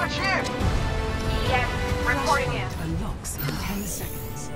Watch him! Yes, reporting in. Unlocks in 10 seconds.